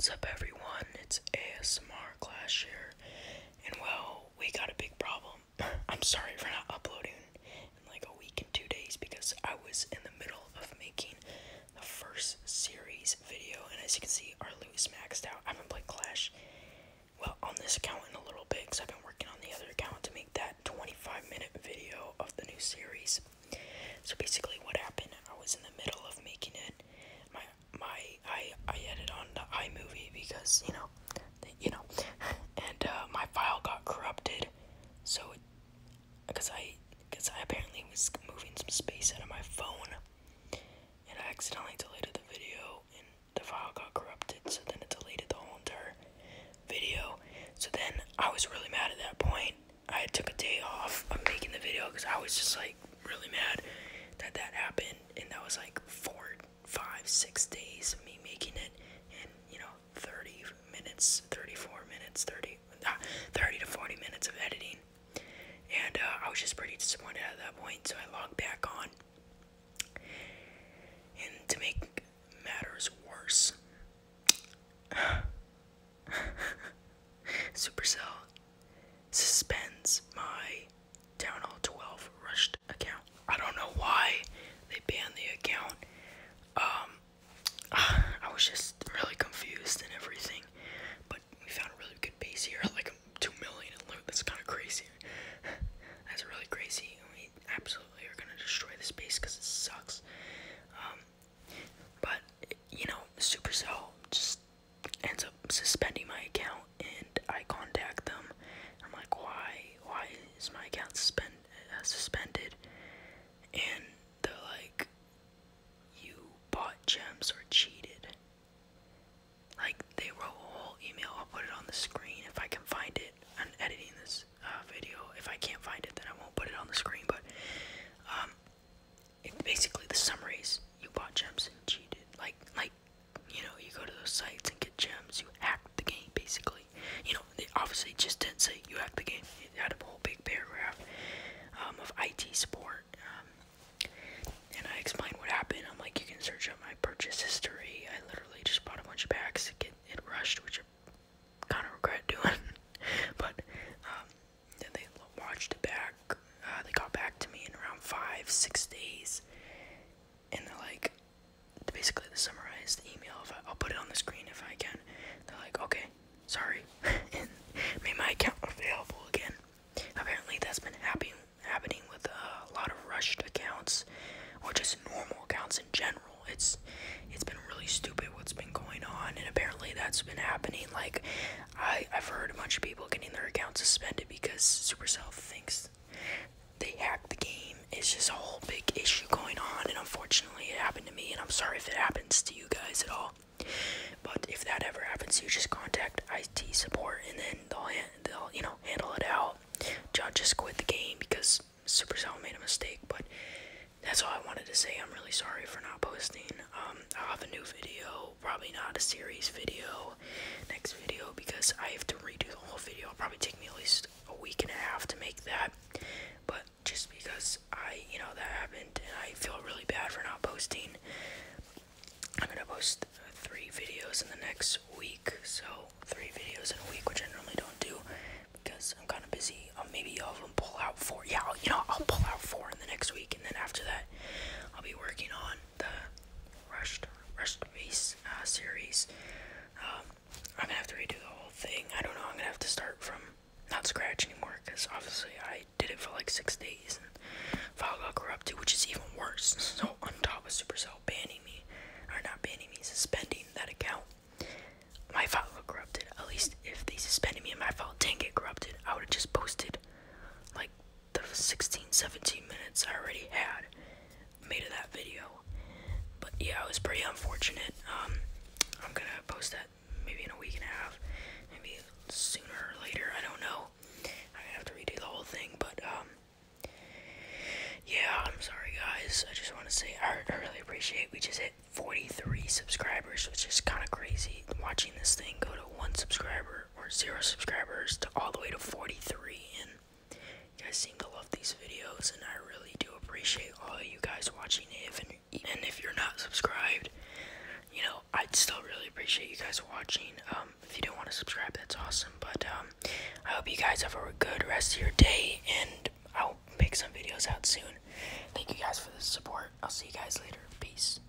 What's up, everyone? It's ASMR Clash here, and well, we got a big problem. I'm sorry for not uploading in like a week and two days because I was in the middle of making the first series video, and as you can see, our loot is maxed out. I haven't played Clash, well, on this account in a little bit because I've been working on the other account to make that 25 minute video of the new series. So basically, what happened? I was in the middle of making it. My my I I edited on the iMovie because you know, you know, and uh, my file got corrupted. So because I because I apparently was moving some space out of my phone, and I accidentally deleted the video, and the file got corrupted. So then it deleted the whole entire video. So then I was really mad at that point. I took a day off of making the video because I was just like really mad that that happened, and that was like four, five, six days of me making it, and you know, 30 minutes, 34 minutes, 30, ah, 30 to 40 minutes of editing, and uh, I was just pretty disappointed at that point. So I logged back on, and to make matters worse. Supercell suspends my Town Hall 12 rushed account. I don't know why they banned the account. Um, I was just really confused and everything. But we found a really good base here, like 2 million in loot. That's kind of crazy. That's really crazy. We absolutely are gonna destroy this base because it sucks. Um, but, you know, Supercell just ends up suspending my account and I contact them. I'm like, why? Why is my account suspend uh, suspended? And they're like, you bought gems or cheated. Like they wrote a whole email. I'll put it on the screen if I can find it. I'm editing this uh, video. If I can't find it, then I won't put it on the screen. But um, it, basically the summaries you bought gems and cheated. Like like you know, you go to those sites and get gems, you hack the game basically. You know, they obviously just didn't say you hacked the game. It had a whole big paragraph um, of IT support. Um, and I explained what happened. I'm like, you can search up my purchase history. I literally just bought a bunch of packs to get it rushed, which I kind of regret doing. but um, then they watched it back. Uh, they got back to me in around five, six days. And they're like, basically the summarized email. If I, will put it on the screen if I can. They're like, okay, sorry, and made my account available again. Apparently, that's been happening happening with a lot of rushed accounts, or just normal in general. It's it's been really stupid what's been going on, and apparently that's been happening. Like, I I've heard a bunch of people getting their accounts suspended because Supercell thinks they hacked the game. It's just a whole big issue going on, and unfortunately, it happened to me. And I'm sorry if it happens to you guys at all. But if that ever happens, you just contact IT support, and then they'll they'll you know handle it out. John just quit the game because Supercell made a mistake. But that's all I wanted to say. I'm really sorry for not posting. Um, I'll have a new video, probably not a series video, next video because I have to redo the whole video. It'll probably take me at least a week and a half to make that. But just because I, you know, that happened and I feel really bad for not posting, I'm gonna post three videos in the next week. So three videos in a week, which I normally don't do because I'm kind of busy. Um, maybe I'll pull out four. Yeah, I'll, you know, I'll pull out four in the next week, and then after that, I'll be working on the rushed rushed base uh, series. Um, I'm gonna have to redo the whole thing. I don't know. I'm gonna have to start from not scratch anymore because obviously I did it for like six days and file got corrupted, which is even worse. So on top of Supercell banning me, or not banning me, suspending that account, my file got corrupted. At least if they suspended me and my file didn't get corrupted, I would have just posted like the 16, 17 minutes I already had made of that video. But yeah, it was pretty unfortunate. Post that maybe in a week and a half, maybe sooner or later. I don't know. I'm gonna have to redo the whole thing, but um, yeah, I'm sorry guys. I just want to say I, I really appreciate. We just hit 43 subscribers, which is kind of crazy. Watching this thing go to one subscriber or zero subscribers to all the way to 43, and you guys seem to love these videos, and I really do appreciate all of you guys watching. If and, and if you're not subscribed, you know I'd still really appreciate you guys watching. Um, if you don't want to subscribe, that's awesome. But um, I hope you guys have a good rest of your day, and I'll make some videos out soon. Thank you guys for the support. I'll see you guys later. Peace.